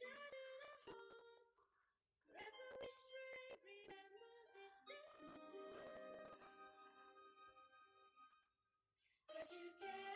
sad in our hearts. Wherever we stray, remember this day. For together.